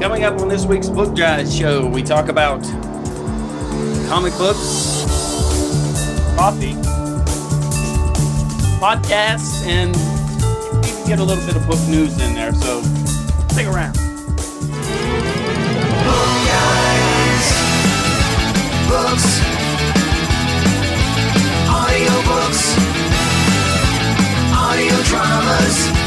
Coming up on this week's Book Guys show, we talk about comic books, coffee, podcasts, and even get a little bit of book news in there. So stick around. Book Guys. Books, audio books, audio dramas,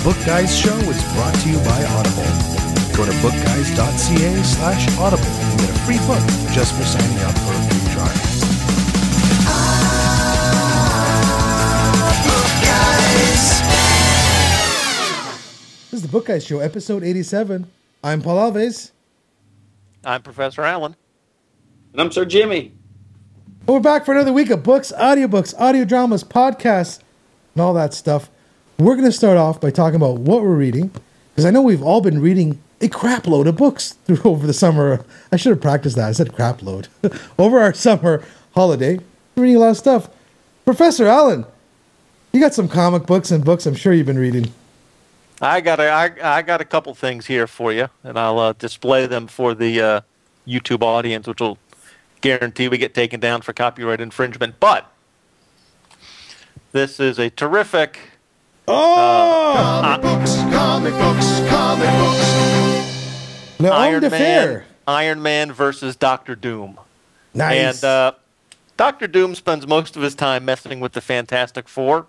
The Book Guys Show is brought to you by Audible. Go to bookguys.ca slash audible and get a free book just for signing up for a free trial. This is the Book Guys Show, episode 87. I'm Paul Alves. I'm Professor Alan. And I'm Sir Jimmy. We're back for another week of books, audiobooks, audio dramas, podcasts, and all that stuff. We're going to start off by talking about what we're reading, because I know we've all been reading a crap load of books through over the summer. I should have practiced that. I said crap load. over our summer holiday, reading a lot of stuff. Professor Alan, you got some comic books and books I'm sure you've been reading. I got a I, I got a couple things here for you, and I'll uh, display them for the uh, YouTube audience, which will guarantee we get taken down for copyright infringement. But this is a terrific. Oh! Comic books, comic books, comic books. Le Iron Man, Fer. Iron Man versus Doctor Doom. Nice. And uh, Doctor Doom spends most of his time messing with the Fantastic Four,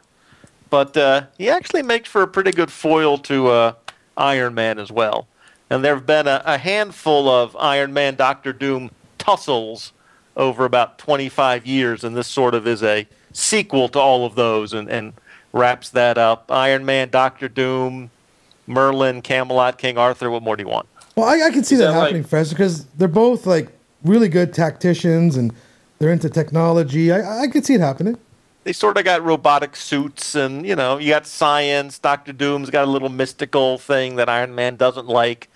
but uh, he actually makes for a pretty good foil to uh, Iron Man as well. And there have been a, a handful of Iron Man Doctor Doom tussles over about 25 years, and this sort of is a sequel to all of those and, and wraps that up. Iron Man, Doctor Doom, Merlin, Camelot, King Arthur. What more do you want? Well, I, I can see Is that, that like- happening, Professor, because they're both like really good tacticians and they're into technology. I, I could see it happening. they sort of got robotic suits and you know you got science dr doom's got a little mystical thing that iron man doesn't like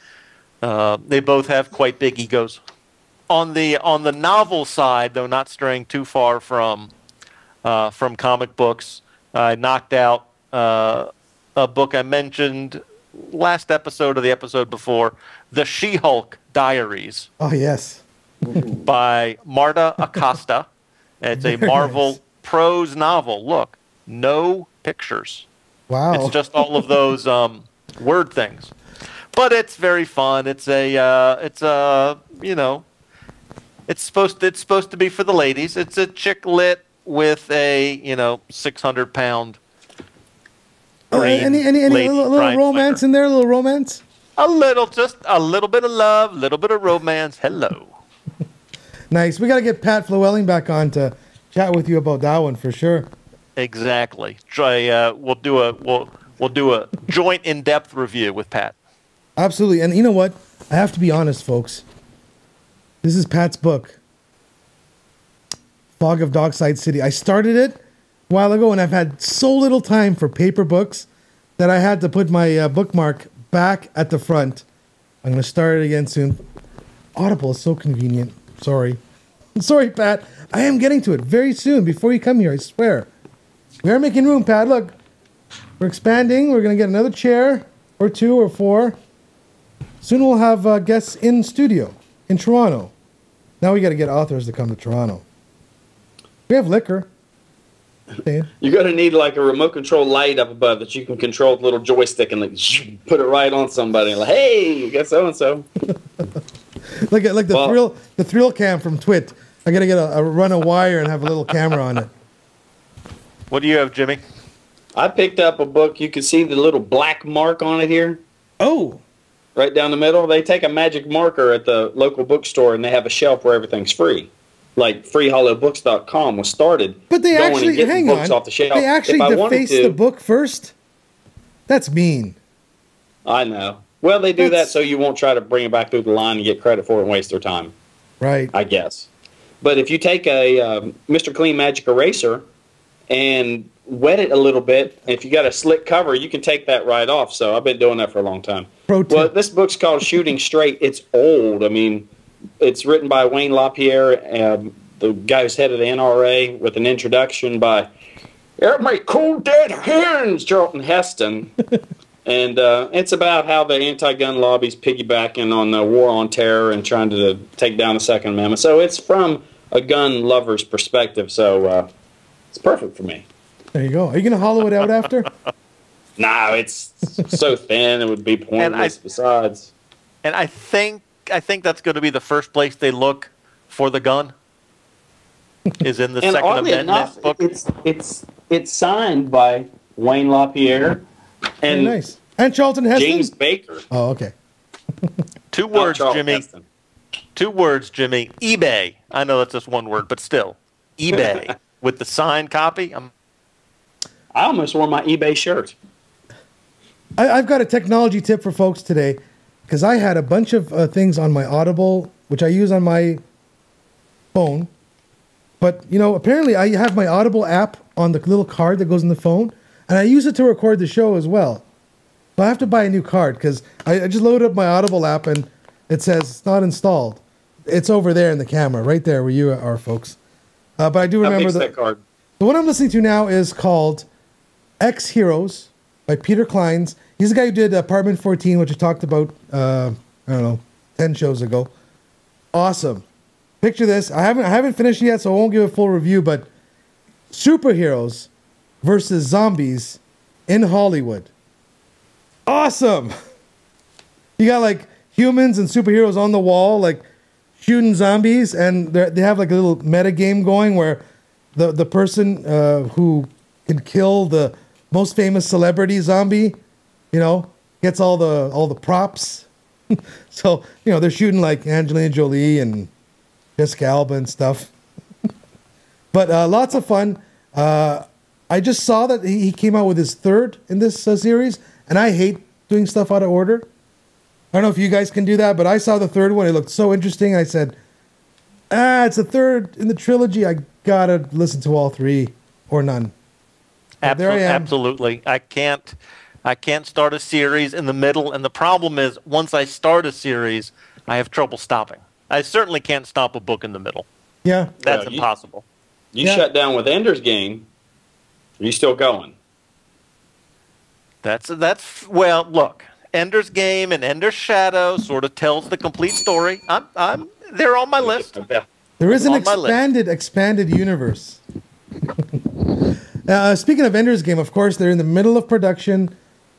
uh, they both have quite big egos on the on the novel side though not straying too far from uh, from comic books i knocked out uh, a book i mentioned last episode of the episode before the she-hulk diaries Oh yes, by Marta Acosta. It's a Marvel nice. prose novel. Look, no pictures. wow. It's just all of those um, word things. But it's very fun. It's a uh, it's a you know it's supposed to, it's supposed to be for the ladies. It's a chick lit with a you know six hundred pound. Oh, any any, any little, little romance in there? A little romance. A little, just a little bit of love, a little bit of romance. Hello. Nice. We got to get Pat Flewelling back on to chat with you about that one for sure. Exactly. Try. Uh, we'll do a we'll we'll do a joint in depth review with Pat. Absolutely. And you know what? I have to be honest, folks. This is Pat's book, Fog of Dockside City. I started it a while ago, and I've had so little time for paper books that I had to put my uh, bookmark back at the front. I'm going to start it again soon. Audible is so convenient. Sorry. Sorry, Pat. I am getting to it very soon before you come here, I swear. We are making room, Pat. Look, we're expanding. We're going to get another chair or two or four. Soon we'll have uh, guests in studio in Toronto. Now we got to get authors to come to Toronto. We have liquor. Saying. You're gonna need like a remote control light up above that you can control with a little joystick and like put it right on somebody. Like, hey, you got so and so. Like like the Well- thrill the thrill cam from Twit. I gotta get a, a run of wire and have a little camera on it. What do you have, Jimmy? I picked up a book. You can see the little black mark on it here, Oh, right down the middle. They take a magic marker at the local bookstore and they have a shelf where everything's free. Like freehollowbooks.com was started. but they actually hang on. off the shelf. They actually deface to, the book first. That's mean. I know. Well, they do That's- that so you won't try to bring it back through the line and get credit for it and waste their time. Right. I guess. But if you take a um, Mr. Clean Magic Eraser and wet it a little bit, if you got a slick cover, you can take that right off. So I've been doing that for a long time. Well, this book's called Shooting Straight. It's old. I mean, it's written by Wayne LaPierre, um, the guy who's head of the NRA, with an introduction by "Help me cool dead hands," Charlton Heston. and uh, it's about how the anti-gun lobby's piggybacking on the war on terror and trying to take down the Second Amendment. So it's from a gun lover's perspective. So uh, it's perfect for me. There you go. Are you gonna hollow it out after? No, it's so thin it would be pointless. Besides, And I think I think that's going to be the first place they look for the gun. Is in the and Second oddly Amendment enough, book. it's it's it's signed by Wayne LaPierre Very and nice. And Charlton Heston. James Baker. Oh, okay. Two words, Charlton Jimmy. Heston. Two words, Jimmy. eBay. I know that's just one word, but still, eBay with the signed copy. I'm I almost wore my eBay shirt. I, I've got a technology tip for folks today because I had a bunch of uh, things on my Audible, which I use on my phone. But, you know, apparently I have my Audible app on the little card that goes in the phone, and I use it to record the show as well. So I have to buy a new card because I, I just loaded up my Audible app and it says it's not installed. It's over there in the camera, right there where you are, folks. Uh, but I do remember the, that card? the one I'm listening to now is called Ex-Heroes by Peter Clines. He's the guy who did Apartment 14, which I talked about, uh, I don't know, 10 shows ago. Awesome. Picture this. I haven't I haven't finished yet, so I won't give a full review, but superheroes versus zombies in Hollywood. Awesome. You got like humans and superheroes on the wall, like shooting zombies, and they have like a little meta game going where the the person uh, who can kill the most famous celebrity zombie, you know, gets all the all the props. so you know they're shooting like Angelina Jolie and Jessica Alba and stuff. but uh, lots of fun. Uh, I just saw that he came out with his third in this uh, series, and I hate doing stuff out of order. I don't know if you guys can do that, but I saw the third one. It looked so interesting. I said, ah, it's the third in the trilogy. I gotta listen to all three or none. There I am. Absolutely. I can't I can't start a series in the middle and the problem is once I start a series, I have trouble stopping. I certainly can't stop a book in the middle. Yeah. That's Yeah, you- impossible. You Yeah. shut down with Ender's Game. Are you still going? That's that's well, look. Ender's Game and Ender's Shadow sort of tells the complete story. I'm I'm they're on my list. There is an On my list. expanded expanded universe. uh, speaking of Ender's Game, of course, they're in the middle of production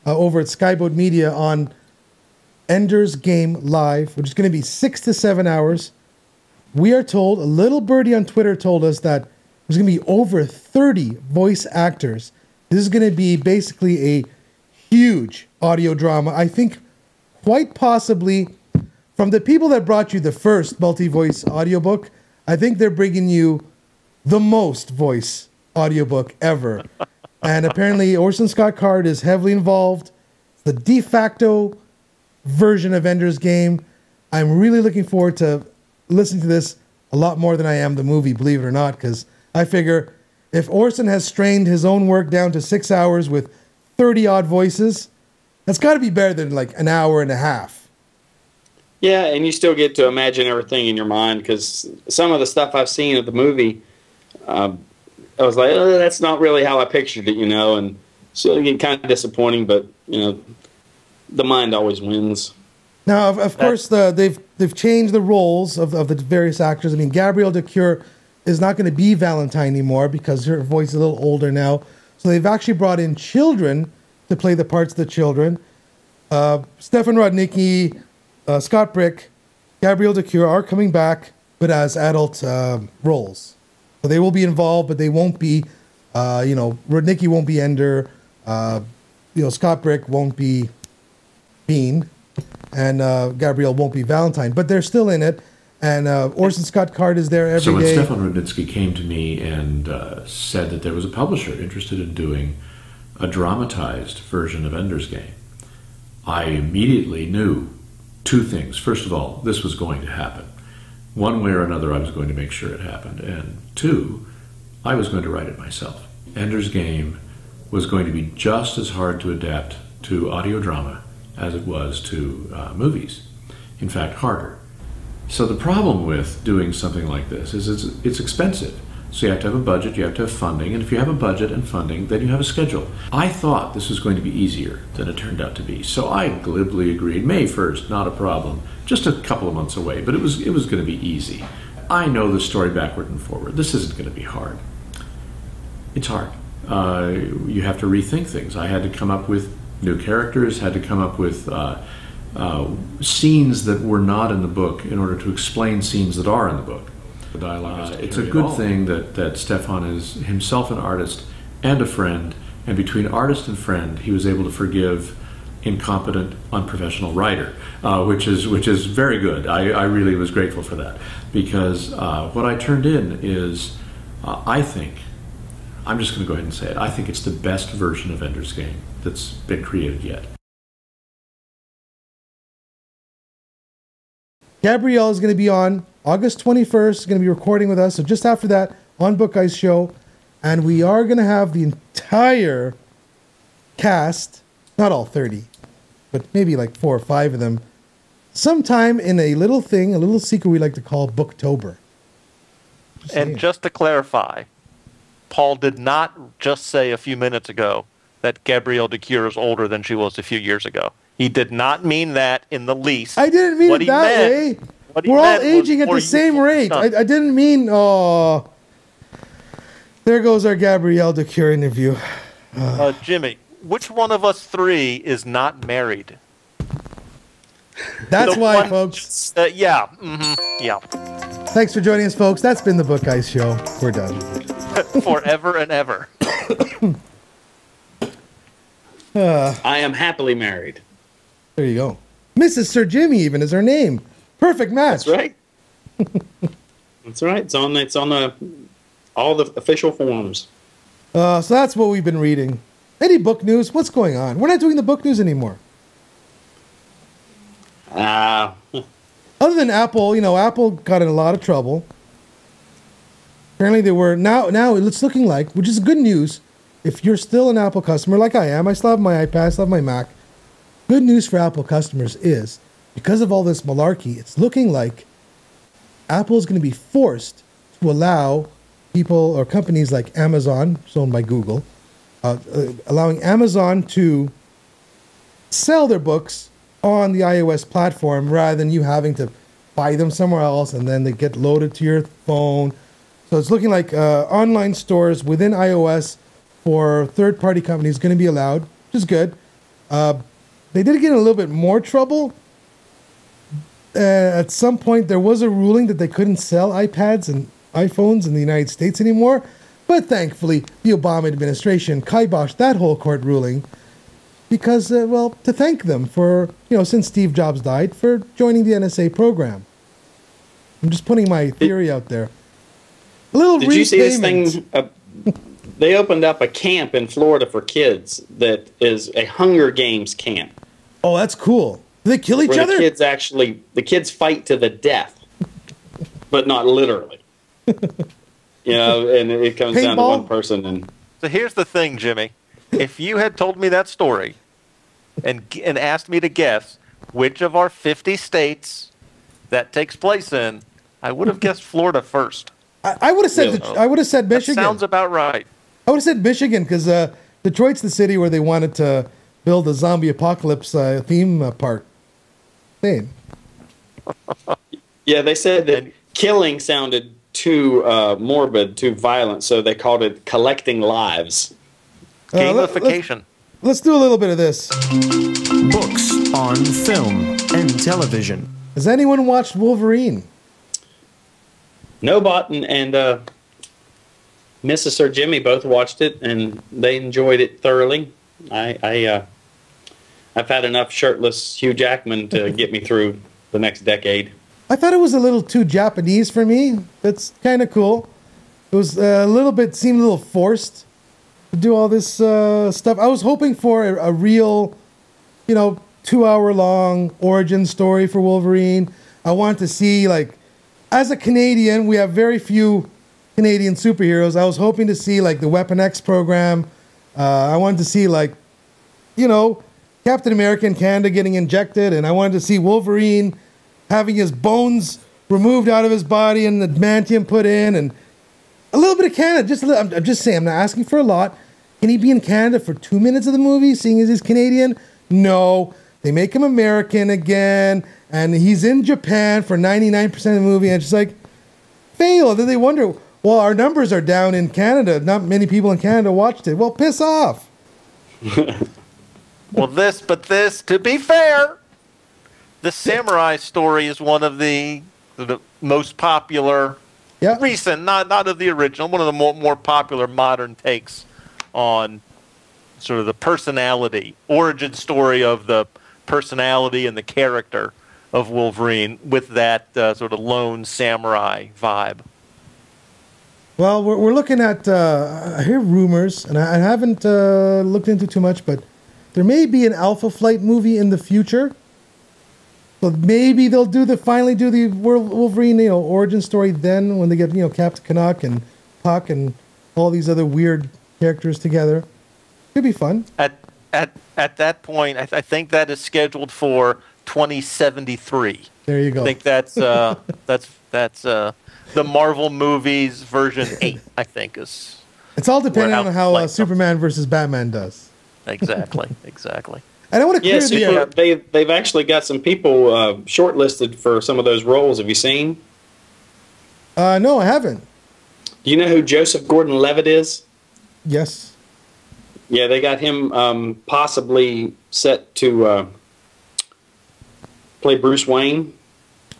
uh, over at Skyboat Media on Ender's Game Alive, which is going to be six to seven hours. We are told, a little birdie on Twitter told us that there's going to be over 30 voice actors. This is going to be basically a huge audio drama. I think quite possibly from the people that brought you the first multi-voice audiobook, I think they're bringing you the most voice audiobook ever. and apparently Orson Scott Card is heavily involved. The de facto version of Ender's Game. I'm really looking forward to listening to this a lot more than I am the movie, believe it or not, because I figure if Orson has strained his own work down to six hours with 30 odd voices, that's got to be better than like an hour and a half. Yeah, and you still get to imagine everything in your mind because some of the stuff I've seen of the movie, um, I was like, oh, that's not really how I pictured it, you know, and so it kind of disappointing, but you know, the mind always wins. Now, of, of course, the, they've they've changed the roles of, of the various actors. I mean, Gabrielle de Cuir is not going to be Valentine anymore because her voice is a little older now. So they've actually brought in children to play the parts of the children. Uh, Stefan Rudnicki, uh, Scott Brick, Gabrielle de Cuir are coming back, but as adult uh, roles. So they will be involved, but they won't be, uh, you know, Rudnicki won't be Ender. Uh, you know, Scott Brick won't be Bean, and uh, Gabrielle won't be Valentine, but they're still in it. And uh, Orson Scott Card is there every so when day. Stefan Rudnicki came to me and uh, said that there was a publisher interested in doing a dramatized version of Ender's Game, I immediately knew two things. First of all, this was going to happen. One way or another, I was going to make sure it happened. And two, I was going to write it myself. Ender's Game was going to be just as hard to adapt to audio drama as it was to uh, movies. In fact, harder. So the problem with doing something like this is it's, it's expensive. So you have to have a budget, you have to have funding, and if you have a budget and funding, then you have a schedule. I thought this was going to be easier than it turned out to be. So I glibly agreed. May 1st, not a problem. Just a couple of months away, but it was it was going to be easy. I know the story backward and forward. This isn't going to be hard. It's hard. Uh, you have to rethink things. I had to come up with new characters, had to come up with uh, uh, scenes that were not in the book in order to explain scenes that are in the book. The dialogue. Uh, it's a good thing that, that Stefan is himself an artist and a friend, and between artist and friend, he was able to forgive incompetent, unprofessional writer, uh, which is which is very good. I, I really was grateful for that because uh, what I turned in is, uh, I think, I'm just going to go ahead and say it. I think it's the best version of Ender's Game that's been created yet. Gabrielle is going to be on August 21st, is going to be recording with us. So just after that, on Book Guys Show. And we are going to have the entire cast, not all 30, but maybe like four or five of them, sometime in a little thing, a little secret we like to call Booktober. Just saying. And just to clarify, Paul did not just say a few minutes ago that Gabrielle de Cuir is older than she was a few years ago. He did not mean that in the least. I didn't mean What it he that way. What he We're all aging at the same rate. I. I didn't mean, oh. There goes our Gabrielle de Cuir interview. Uh, Jimmy, which one of us three is not married? That's The why, one- folks. Uh, yeah, hmm yeah, Thanks for joining us, folks. That's been the Book Guys Show. We're done. forever and ever. I am happily married. There you go. Mrs. Sir Jimmy even is her name. Perfect match. That's right. That's right. It's on. It's on the all the official forms. Uh, so that's what we've been reading. Any book news? What's going on? We're not doing the book news anymore. Ah, Other than Apple, you know, Apple got in a lot of trouble. Apparently, they were now. Now it's looking like, which is good news. If you're still an Apple customer, like I am, I still have my iPad, I still have my Mac. Good news for Apple customers is because of all this malarkey, it's looking like Apple is going to be forced to allow people or companies like Amazon, owned by Google, uh, uh, allowing Amazon to sell their books on the iOS platform rather than you having to buy them somewhere else and then they get loaded to your phone. So it's looking like uh, online stores within iOS for third party companies going to be allowed, which is good. Uh, they did get in a little bit more trouble. Uh, at some point, there was a ruling that they couldn't sell iPads and iPhones in the United States anymore. But thankfully, the Obama administration kiboshed that whole court ruling because, uh, well, to thank them for, you know, since Steve Jobs died, for joining the NSA program. I'm just putting my theory out there. A little did you see this thing? Uh, they opened up a camp in Florida for kids that is a Hunger Games camp Oh, that's cool. Do they kill each other? the kids actually the kids fight to the death, but not literally. you know, and it comes down to one person and. So here's the thing, Jimmy. If you had told me that story and and asked me to guess which of our 50 states that takes place in, I would have guessed Florida first. I, I would have said Really? Det- I would have said That Michigan. sounds about right. I would have said Michigan because uh, Detroit's the city where they wanted to build a zombie apocalypse uh, theme uh, park. Same. Yeah, they said that killing sounded too uh, morbid, too violent, so they called it collecting lives. Uh, let- let's- Gamification. Let's do a little bit of this. Books on film and television. Has anyone watched Wolverine? Nobot and, and uh, Mrs. Sir Jimmy both watched it, and they enjoyed it thoroughly. I, I uh, I've had enough shirtless Hugh Jackman to get me through the next decade. I thought it was a little too Japanese for me. That's kind of cool. It was uh, a little bit seemed a little forced to do all this uh, stuff. I was hoping for a, a real, you know, two hour long origin story for Wolverine. I wanted to see like as a Canadian, we have very few Canadian superheroes. I was hoping to see like the Weapon X program. Uh, I wanted to see like, you know, Captain America in Canada getting injected, and I wanted to see Wolverine having his bones removed out of his body and the mantium put in, and a little bit of Canada. Just little, I'm, I'm just saying, I'm not asking for a lot. Can he be in Canada for two minutes of the movie, seeing as he's Canadian? No. They make him American again, and he's in Japan for 99% of the movie, and it's just like, fail. Then they wonder, well, our numbers are down in Canada. Not many people in Canada watched it. Well, piss off. Well, this, but this, to be fair, the samurai story is one of the, the most popular, Yeah. recent, not not of the original, one of the more, more popular modern takes on sort of the personality, origin story of the personality and the character of Wolverine with that uh, sort of lone samurai vibe. Well, we're, we're looking at, uh, I hear rumors, and I, I haven't uh, looked into too much, but there may be an Alpha Flight movie in the future. But maybe they'll do the finally do the Wolverine, you know, origin story then when they get you know Captain Canuck and Puck and all these other weird characters together. Could be fun. At at at that point, I, th- I think that is scheduled for 2073. There you go. I think that's uh, that's that's uh, the Marvel movies version eight. I think is It's all dependent on how uh, Superman versus Batman does. Exactly exactly. And I want to clear Yeah, the super, air. they they've actually got some people uh, shortlisted for some of those roles. Have you seen? Uh, no, I haven't. Do you know who Joseph Gordon-Levitt is? Yes. Yeah, they got him um, possibly set to uh, play Bruce Wayne.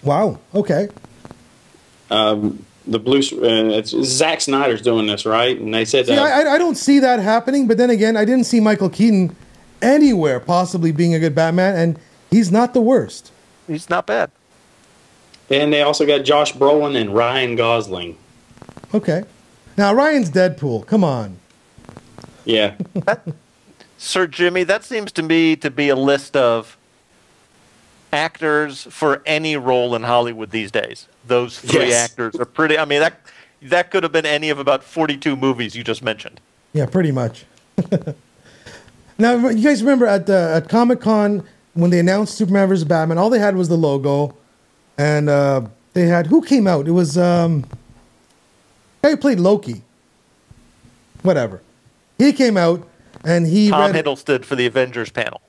Wow. Okay. Um, the blue. Uh, it's, Zack Snyder's doing this, right? And they said, See, uh, I, I- I don't see that happening. But then again, I didn't see Michael Keaton anywhere possibly being a good Batman, and he's not the worst. He's not bad. and they also got Josh Brolin and Ryan Gosling. Okay. Now Ryan's Deadpool. Come on. Yeah, Sir Jimmy, that seems to me to be a list of actors for any role in Hollywood these days. Those three Yes. actors are pretty. I mean that that could have been any of about 42 movies you just mentioned. Yeah, pretty much. now, you guys remember at uh, at Comic Con when they announced Superman vs. Batman? All they had was the logo, and uh, they had who came out? It was um, guy who played Loki. Whatever. He came out and he Tom read Hiddleston for the Avengers panel.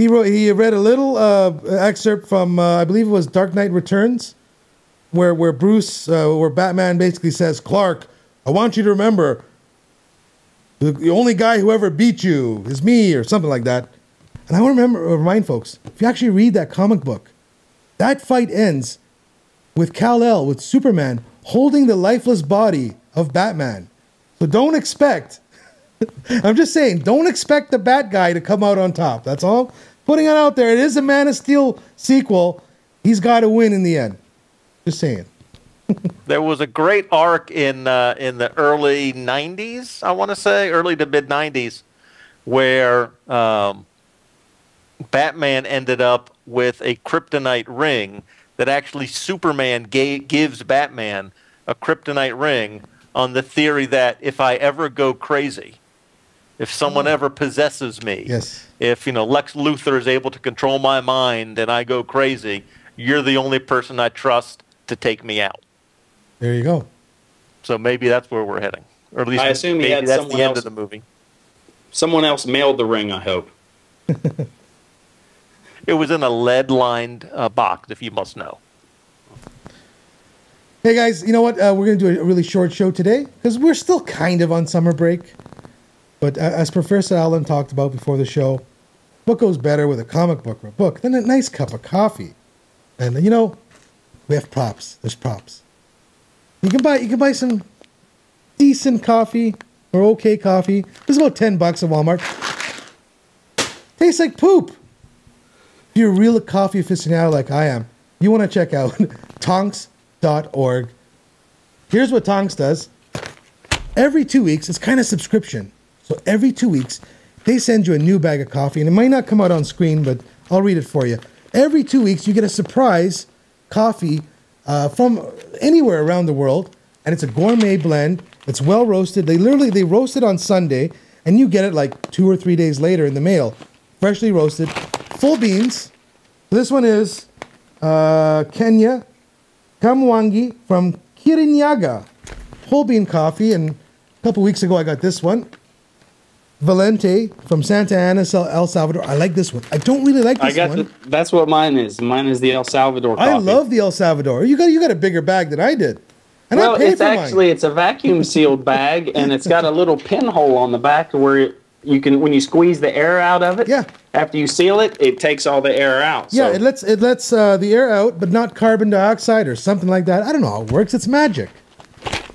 He wrote he read a little uh, excerpt from uh, I believe it was Dark Knight Returns, where where Bruce uh, where Batman basically says Clark, I want you to remember the, the only guy who ever beat you is me or something like that. And I want to remember remind folks if you actually read that comic book, that fight ends with Kal El with Superman holding the lifeless body of Batman. So don't expect I'm just saying, don't expect the bad guy to come out on top. That's all. Putting it out there. It is a Man of Steel sequel. He's got to win in the end. Just saying. There was a great arc in uh, in the early '90s, I want to say, early to mid '90s, where um, Batman ended up with a kryptonite ring that actually Superman ga- gives Batman a kryptonite ring on the theory that if I ever go crazy, if someone ever possesses me, Yes. If you know Lex Luthor is able to control my mind and I go crazy, you're the only person I trust to take me out. There you go. So maybe that's where we're heading, or at least I assume he had that's someone the end else- of the movie. someone else mailed the ring. I hope. It was in a lead-lined uh, box, if you must know. Hey guys, you know what? Uh, we're going to do a really short show today because we're still kind of on summer break. But uh, as Professor Alan talked about before the show, what goes better with a comic book or a book than a nice cup of coffee? And you know, we have props. There's props. You can buy you can buy some decent coffee or okay coffee. It's about ten bucks at Walmart. Tastes like poop. If you're a real coffee aficionado like I am, you want to check out tonx.org. Here's what Tonx does. Every two weeks, it's kind of subscription. So every two weeks, they send you a new bag of coffee, and it might not come out on screen, but I'll read it for you. Every two weeks, you get a surprise coffee uh, from anywhere around the world, and it's a gourmet blend. It's well roasted. They literally they roast it on Sunday, and you get it like two or three days later in the mail, freshly roasted, full beans. This one is uh, Kenya Kamwangi from Kirinyaga, whole bean coffee, and a couple weeks ago I got this one. Valente from Santa Ana, El Salvador. I like this one. I don't really like I this got one. the, that's what mine is. Mine is the El Salvador coffee. I love the El Salvador. You got you got a bigger bag than I did, and well, I paid it's actually mine. it's a vacuum sealed bag, and it's got a little pinhole on the back where you can when you squeeze the air out of it. Yeah. After you seal it, it takes all the air out. Yeah, so- it lets it lets uh, the air out, but not carbon dioxide or something like that. I don't know how it works. It's magic.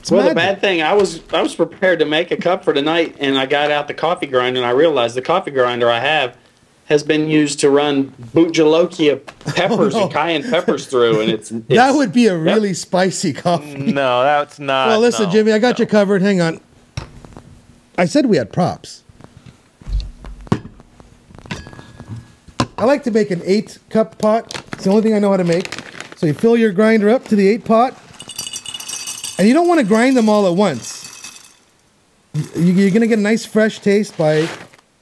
It's well, magic. the bad thing, I was I was prepared to make a cup for tonight, and I got out the coffee grinder, and I realized the coffee grinder I have has been used to run bhut jolokia peppers Oh, no. and cayenne peppers through, and it's, it's that would be a really spicy coffee. No, that's not. well, listen, no, Jimmy, I got no. you covered. Hang on. I said we had props. I like to make an eight cup pot. It's the only thing I know how to make. So you fill your grinder up to the eight pot, and you don't want to grind them all at once. You- You're going to get a nice fresh taste by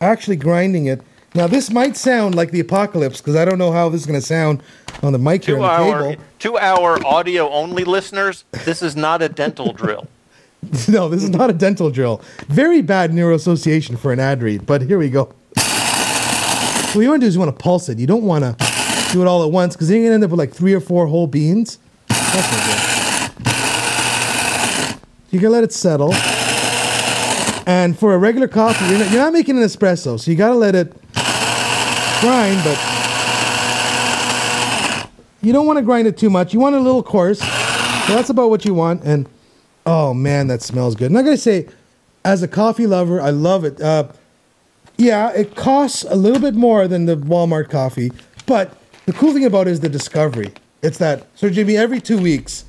actually grinding it. Now, this might sound like the apocalypse because I don't know how this is going to sound on the mic here on the our table. to our audio only listeners, this is not a dental drill. No, this is not a dental drill. Very bad neuroassociation for an ad read, but here we go. So what you want to do is you want to pulse it. You don't want to do it all at once because then you're going to end up with like three or four whole beans. You can let it settle. And for a regular coffee, you're not, you're not making an espresso, so you got to let it grind, but you don't want to grind it too much. You want it a little coarse. So that's about what you want. And Oh man, that smells good. And I gotta say, as a coffee lover, I love it. Uh, yeah, it costs a little bit more than the Walmart coffee, but the cool thing about it is the discovery. It's that, so Jimmy, every two weeks,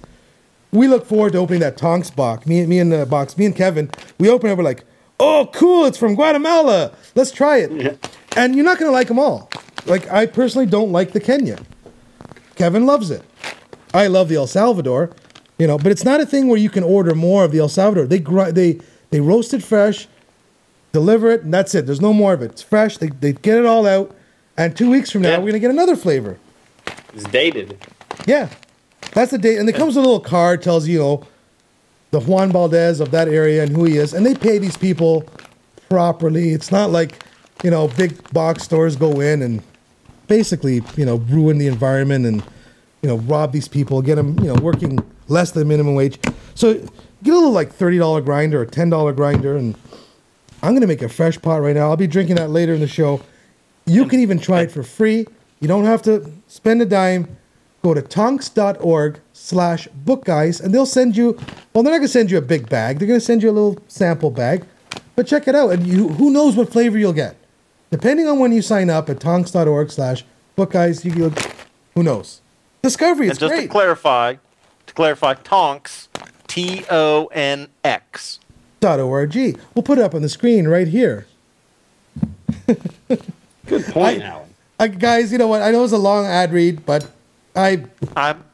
we look forward to opening that Tonx box. Me, me and the box, me and Kevin, we open it. We're like, oh, cool! It's from Guatemala. Let's try it. And you're not gonna like them all. Like I personally don't like the Kenya. Kevin loves it. I love the El Salvador, you know, but it's not a thing where you can order more of the El Salvador. They gri- they they roast it fresh, deliver it, and that's it. There's no more of it. It's fresh. They they get it all out, and two weeks from now Yeah. we're gonna get another flavor. it's dated. Yeah, that's the date, and it comes with a little card tells you, you know, the Juan Valdez of that area and who he is, and they pay these people properly. It's not like you know big box stores go in and basically you know ruin the environment and you know rob these people, get them you know working less than minimum wage. So get a little like thirty dollar grinder or ten dollar grinder, and I'm gonna make a fresh pot right now. I'll be drinking that later in the show. You can even try it for free. You don't have to spend a dime. Go to tonx.org slash book guys and they'll send you well they're not gonna send you a big bag, they're gonna send you a little sample bag. But check it out and you who knows what flavor you'll get. Depending on when you sign up at tonx.org slash book guys, you you'll, who knows. Discovery is And is just great. to clarify, to clarify, Tonx, T O N X. dot org. We'll put it up on the screen right here. Good point, Alan. Uh, guys, you know what? I know it's a long ad read, but I I'm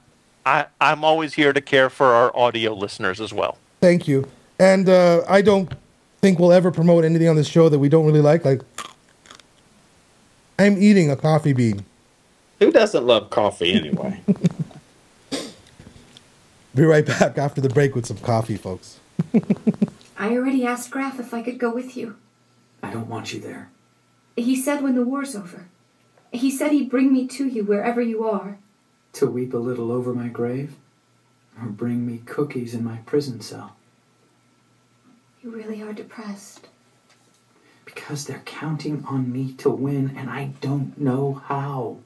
I, I'm always here to care for our audio listeners as well. thank you. And uh, I don't think we'll ever promote anything on this show that we don't really like. Like, I'm eating a coffee bean. Who doesn't love coffee anyway? Be right back after the break with some coffee, folks. I already asked Graff if I could go with you. I don't want you there. He said when the war's over. He said he'd bring me to you wherever you are. To weep a little over my grave? Or bring me cookies in my prison cell? You really are depressed. Because they're counting on me to win, and I don't know how.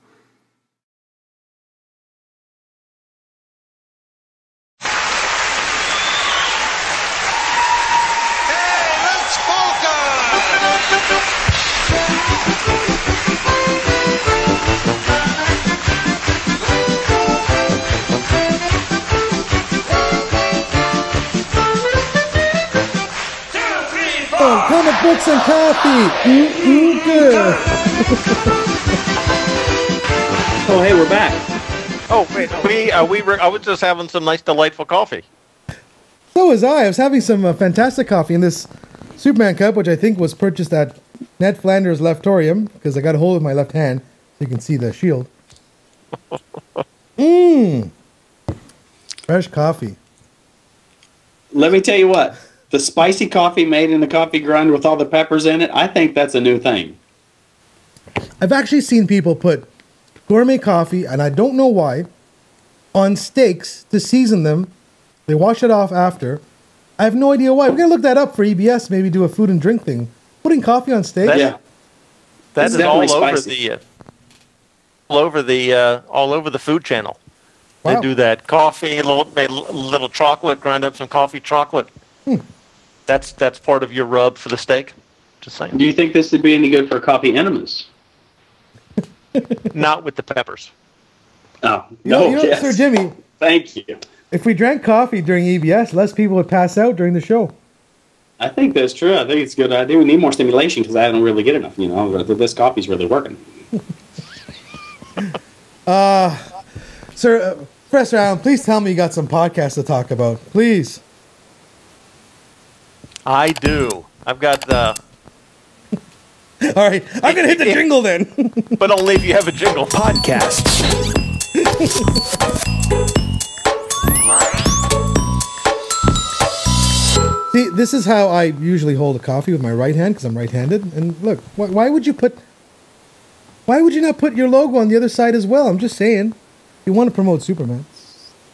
Oh, and coffee. Ooh, ooh, good. oh, hey, we're back. Oh wait, we uh, we were. I was just having some nice, delightful coffee. So was I. I was having some uh, fantastic coffee in this Superman cup, which I think was purchased at Ned Flanders Leftorium because I got a hold of my left hand so you can see the shield. Mmm. Fresh coffee. Let me tell you what. The spicy coffee made in the coffee grinder with all the peppers in it, I think that's a new thing. I've actually seen people put gourmet coffee, and I don't know why, on steaks to season them. They wash it off after. I have no idea why. We're gonna look that up for EBS. Maybe do a food and drink thing. Putting coffee on steak. That- Yeah. That It's is all definitely over the, uh, all over the, uh, all over the Food Channel. Wow. They do that. Coffee, a little, a little chocolate, grind up some coffee chocolate. Hmm. That's that's part of your rub for the steak. Just saying. Do you think this would be any good for coffee enemas? Not with the peppers. Oh, You know, no, you know yes. Sir Jimmy, Thank you. if we drank coffee during EBS, less people would pass out during the show. I think that's true. I think it's a good idea. We need more stimulation because I don't really get enough. You know, but this coffee's really working. Sir, uh, Professor Alan, please tell me you got some podcasts to talk about. Please. I do. I've got the, All right, I'm gonna hit the jingle then. but only if you have a jingle. podcast. See, this is how I usually hold a coffee with my right hand because I'm right-handed. And look, why, why would you put? Why would you not put your logo on the other side as well? I'm just saying. You want to promote Superman.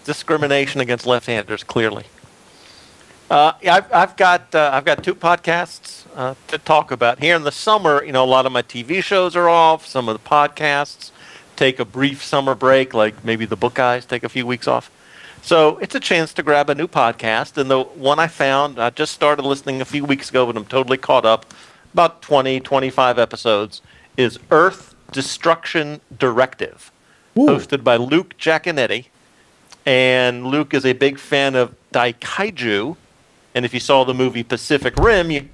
discrimination against left-handers. Clearly, uh, yeah, I've, I've got uh, I've got two podcasts uh, to talk about here in the summer. You know, a lot of my TV shows are off. Some of the podcasts take a brief summer break, like maybe the book guys take a few weeks off. So it's a chance to grab a new podcast. And the one I found, I just started listening a few weeks ago, but I'm totally caught up. About 20, 25 episodes is Earth Destruction Directive, Ooh. hosted by Luke Giaconetti and Luke is a big fan of Daikaiju. And if you saw the movie Pacific Rim, you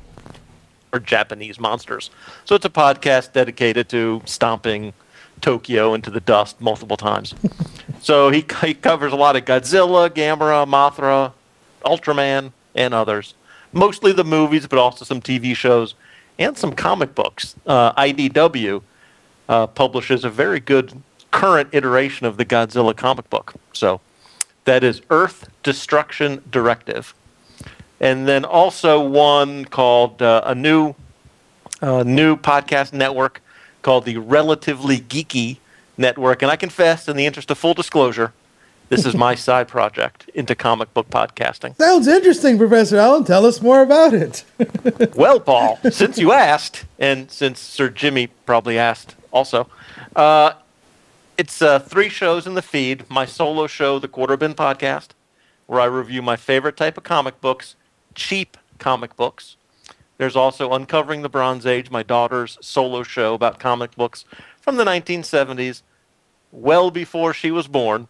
are Japanese monsters. So it's a podcast dedicated to stomping Tokyo into the dust multiple times. so he, he covers a lot of Godzilla, Gamera, Mothra, Ultraman, and others. Mostly the movies, but also some TV shows and some comic books. Uh, IDW uh, publishes a very good current iteration of the Godzilla comic book. So that is Earth Destruction Directive. And then also one called uh, a new uh, new podcast network called the Relatively Geeky Network. And I confess, in the interest of full disclosure, this is my side project into comic book podcasting. Sounds interesting, Professor Alan. Tell us more about it. Well, Paul, since you asked, and since Sir Jimmy probably asked also, uh, it's uh, three shows in the feed. My solo show, the Quarter Bin Podcast, where I review my favorite type of comic books, cheap comic books. There's also Uncovering the Bronze Age, my daughter's solo show about comic books from the 1970s, well before she was born.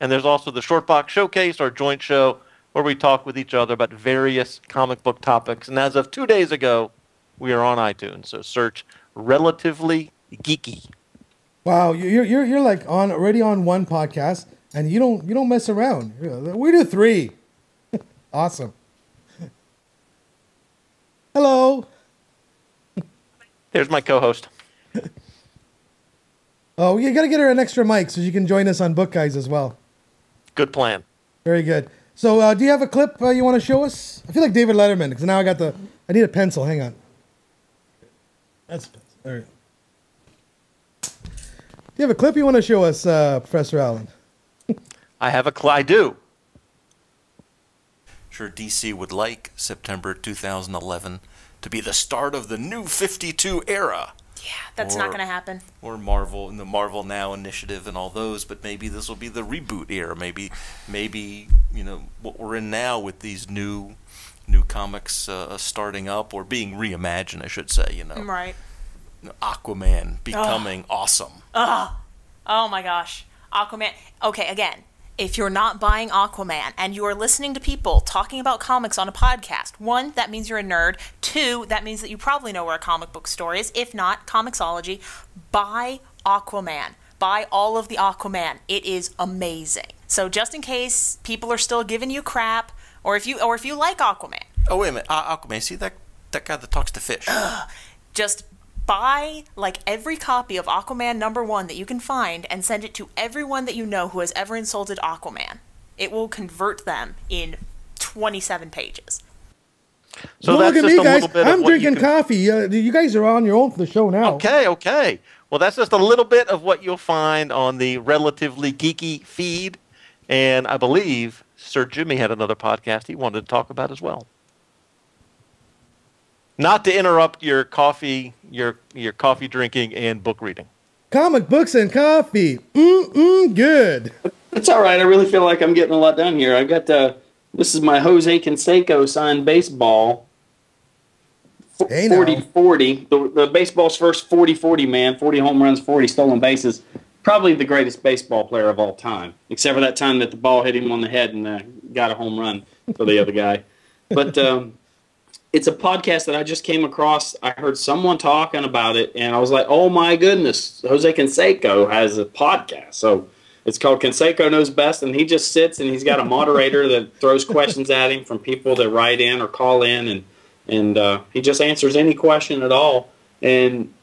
And there's also the Short Box Showcase, our joint show, where we talk with each other about various comic book topics. And as of two days ago, we are on iTunes. So search Relatively Geeky. Wow, you- you're you're you're like on already on one podcast, and you don't you don't mess around. We do three. awesome. Hello. There's my co host. Oh, you gotta get her an extra mic so she can join us on Book Guys as well. Good plan. Very good. So, uh, do you have a clip uh, you want to show us? I feel like David Letterman because now I got the. I need a pencil. Hang on. That's a pencil. There. we go. Do you have a clip you want to show us, uh, Professor Alan? I have a clip. I do. Sure, DC would like September 2011 to be the start of the new 52 era. Yeah, that's not going to happen. Or Marvel and the Marvel Now initiative and all those, but maybe this will be the reboot era. Maybe, maybe you know what we're in now with these new, new comics uh, starting up or being reimagined, I should say. You know, Right. Aquaman becoming awesome. Oh my gosh. Aquaman. Okay, again, if you're not buying Aquaman and you are listening to people talking about comics on a podcast, one, that means you're a nerd. Two, that means that you probably know where a comic book store is. If not, Comixology. Buy Aquaman. buy all of the Aquaman. It is amazing. So just in case people are still giving you crap, or if you or if you like Aquaman, Oh wait a minute, uh, Aquaman. See that that guy that talks to fish. just buy like every copy of Aquaman number one that you can find and send it to everyone that you know who has ever insulted Aquaman. It will convert them in 27 pages. So Don't that's look at just me, a guys. little bit I'm what you drinking can- coffee. Uh, you guys are on your own for the show now. Okay, okay. Well, that's just a little bit of what you'll find on the relatively geeky feed. And I believe Sir Jimmy had another podcast he wanted to talk about as well. Not to interrupt your coffee, your your coffee drinking and book reading. Comic books and coffee. Mm mm. Good. It's all right. I really feel like I'm getting a lot done here. I've got uh, this is my Jose Canseco signed baseball. F- Hey, now. 40 40. The, the baseball's first 40 40 man, 40 home runs, 40 stolen bases. Probably the greatest baseball player of all time, except for that time that the ball hit him on the head and uh, got a home run for the other guy. But um, it's a podcast that I just came across. I heard someone talking about it, and I was like, "Oh my goodness, Jose Canseco has a podcast." So it's called Canseco Knows Best, and he just sits and he's got a moderator that throws questions at him from people that write in or call in, and and uh, he just answers any question at all. And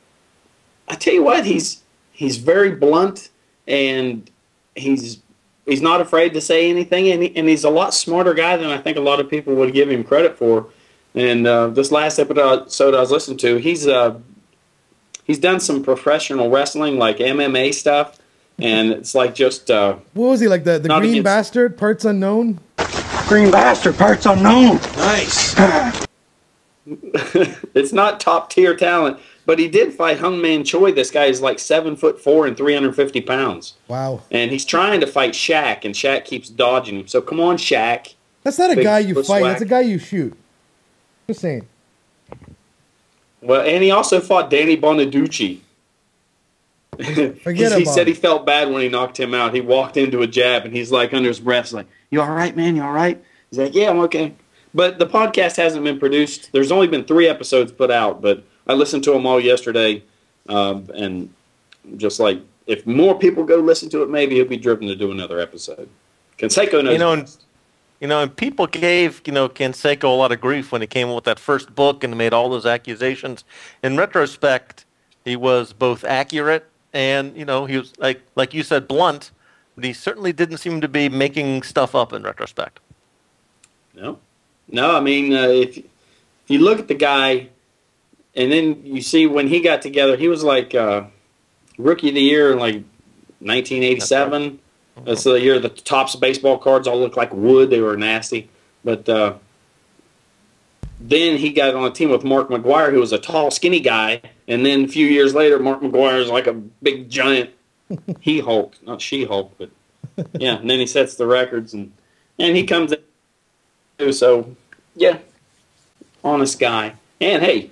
I tell you what, he's he's very blunt, and he's he's not afraid to say anything, and, he, and he's a lot smarter guy than I think a lot of people would give him credit for. And uh, this last episode I was listening to, he's uh, he's done some professional wrestling, like MMA stuff, and it's like just uh, What was he like? The the green against- bastard, parts unknown. Green bastard, parts unknown. Nice. it's not top tier talent, but he did fight Hong Man Choi. This guy is like seven foot four and three hundred fifty pounds, Wow. and he's trying to fight Shaq, and Shaq keeps dodging him. So come on, Shaq. That's not a Big guy you fight. swag. That's a guy you shoot. Just. Well, and he also fought Danny Bonaduce. Forget he said he felt bad when he knocked him out. He walked into a jab, and he's like under his breath, he's like, "You all right, man? You all right?" He's like, "Yeah, I'm okay." But the podcast hasn't been produced. There's only been three episodes put out, but I listened to them all yesterday, um, and just like if more people go listen to it, maybe he'll be driven to do another episode. Canseco knows. You know, and, you know, and people gave you know Canseco a lot of grief when he came up with that first book and made all those accusations. In retrospect, he was both accurate and you know he was like like you said blunt, but he certainly didn't seem to be making stuff up in retrospect. No, no. I mean, uh, if if you look at the guy, and then you see when he got together, he was like uh, rookie of the year in like 1987. That's the year the tops of baseball cards all looked like wood. They were nasty, but uh, then he got on a team with Mark McGwire, who was a tall, skinny guy. And then a few years later, Mark McGwire is like a big giant he Hulk, not She Hulk, but yeah. And then he sets the records, and and he comes in. So yeah, honest guy. And hey,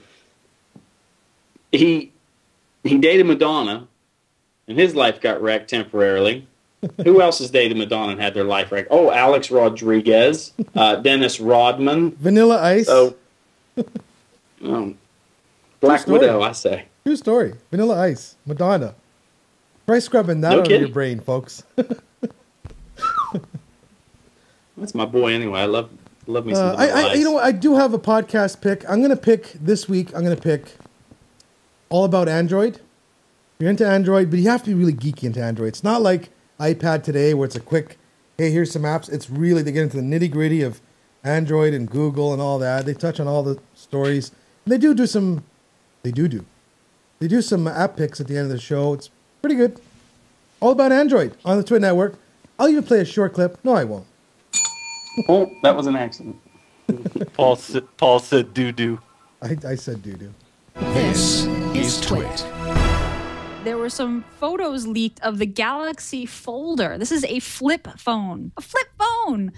he he dated Madonna, and his life got wrecked temporarily. Who else has dated Madonna and had their life wrecked? Oh, Alex Rodriguez, uh, Dennis Rodman. Vanilla Ice. So, um, Black. Widow, I say. True story. Vanilla Ice. Madonna. Try scrubbing that No out of your brain, folks. That's my boy anyway. I love love me some. Uh, I, I, you know, what? I do have a podcast pick. I'm gonna pick this week. I'm gonna pick all about Android. You're into Android, but you have to be really geeky into Android. It's not like iPad today where it's a quick, hey, here's some apps. It's really they get into the nitty gritty of Android and Google and all that. They touch on all the stories. And they do do some. They do do. They do some app picks at the end of the show. It's pretty good. All about Android on the Twit Network. I'll even play a short clip. No, I won't. Oh, that was an accident. Paul said, Paul said doo doo. I, I said doo doo. This is Twit. There were some photos leaked of the Galaxy Folder. This is a flip phone. A flip phone!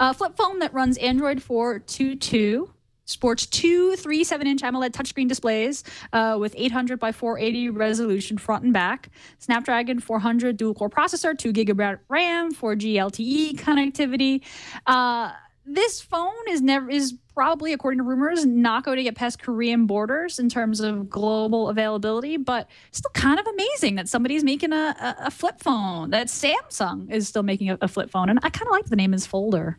A flip phone that runs Android 4.2.2. Sports two 3.7 inch AMOLED touchscreen displays uh, with 800 by 480 resolution front and back. Snapdragon 400 dual core processor, 2 gigabyte RAM, 4G LTE connectivity. Uh, this phone is never is probably, according to rumors, not going to get past Korean borders in terms of global availability. But still, kind of amazing that somebody's making a, a, a flip phone. That Samsung is still making a, a flip phone, and I kind of like the name is Folder.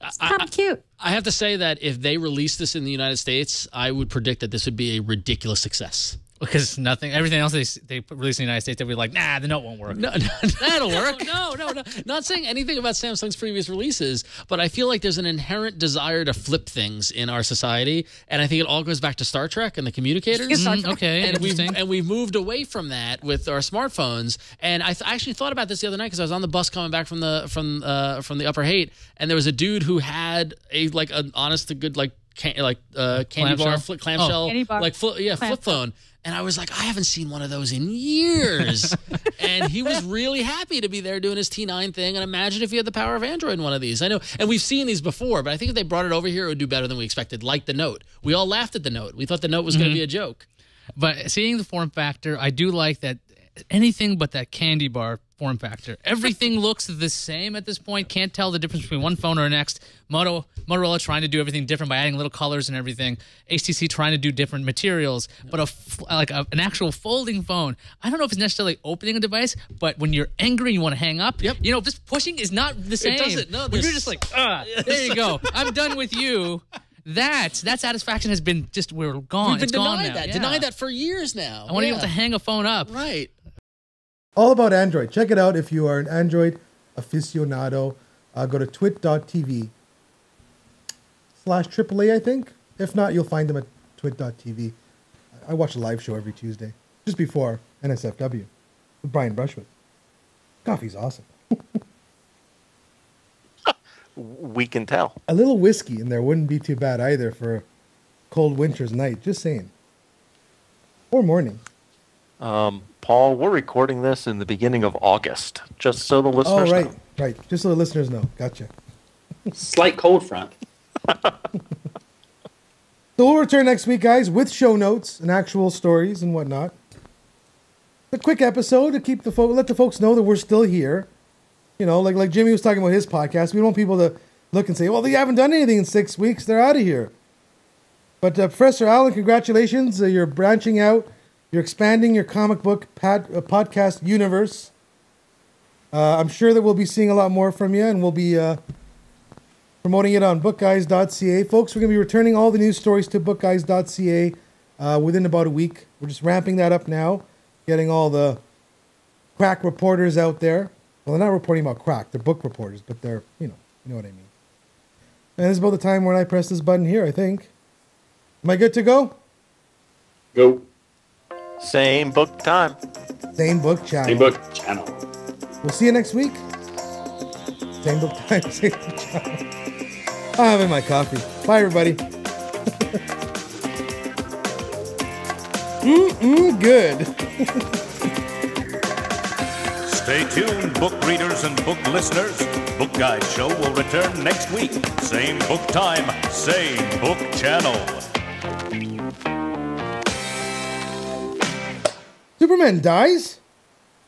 It's kind of cute. I have to say that if they release this in the United States, I would predict that this would be a ridiculous success. Because nothing, everything else they they release in the United States, they'll be like, nah, the note won't work. No, no, That'll work. No, no, no. Not saying anything about Samsung's previous releases, but I feel like there's an inherent desire to flip things in our society, and I think it all goes back to Star Trek and the communicators. Yeah, Mm, okay, and we've and we've moved away from that with our smartphones. And I, th- I actually thought about this the other night because I was on the bus coming back from the from uh, from the Upper Haight, and there was a dude who had a like an honest to good like can, like uh, candy bar Clamshell? flip, clamshell Oh. Like flip, yeah flip phone. And I was like, I haven't seen one of those in years. and he was really happy to be there doing his T9 thing. And imagine if he had the power of Android in one of these. I know, and we've seen these before, but I think if they brought it over here, it would do better than we expected. Like the Note, we all laughed at the Note. We thought the Note was going Mhm. to be a joke. But seeing the form factor, I do like that anything but that candy bar form factor. Everything looks the same at this point. Can't tell the difference between one phone or next. Moto, Motorola trying to do everything different by adding little colors and everything. HTC trying to do different materials. But a like a, an actual folding phone, I don't know if it's necessarily opening a device, but when you're angry and you want to hang up, you know, just pushing is not the same. It doesn't, no, when you're just like, ah, there you go. I'm done with you. That that satisfaction has been just we're gone. We've been it's gone denied now. that, Yeah. denied that for years now. I want to be able to hang a phone up. Right. All about Android. Check it out if you are an Android aficionado. Uh, go to twit.tv slash AAA, I think. If not, you'll find them at twit.tv. I watch a live show every Tuesday, just before NSFW with Brian Brushwood. Coffee's awesome. We can tell. A little whiskey in there wouldn't be too bad either for a cold winter's night. Just saying. Or morning. Um, Paul, we're recording this in the beginning of August, just so the listeners oh, right, know. right. Just so the listeners know. Gotcha. Slight cold front. So we'll return next week, guys, with show notes and actual stories and whatnot. A quick episode to keep the fo- let the folks know that we're still here. You know, like like Jimmy was talking about his podcast. We don't want people to look and say, "Well, they haven't done anything in six weeks. They're out of here." But uh, Professor Alan, congratulations! Uh, you're branching out. You're expanding your comic book pad, uh, podcast universe. Uh, I'm sure that we'll be seeing a lot more from you, and we'll be uh, promoting it on bookguys.ca. Folks, we're going to be returning all the news stories to bookguys.ca uh, within about a week. We're just ramping that up now, getting all the crack reporters out there. Well, they're not reporting about crack, they're book reporters, but they're, you know, you know what I mean. And it's about the time when I press this button here, I think. Am I good to go? Go. Same book time. Same book channel. Same book channel. We'll see you next week. Same book time, same book channel. I'm having my coffee. Bye, everybody. Mm-mm, good. Stay tuned, book readers and book listeners. Book Guys Show will return next week. Same book time, same book channel. Superman dies?